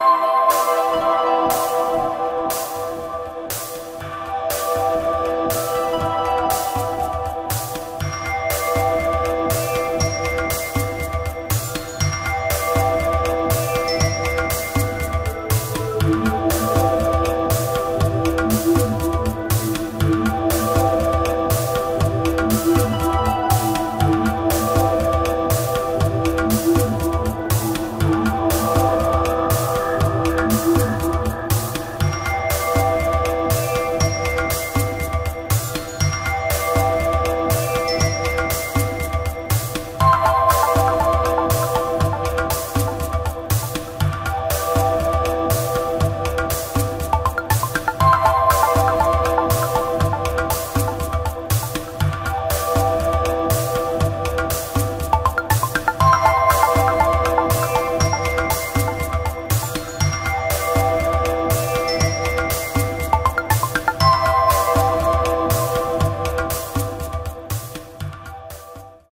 you.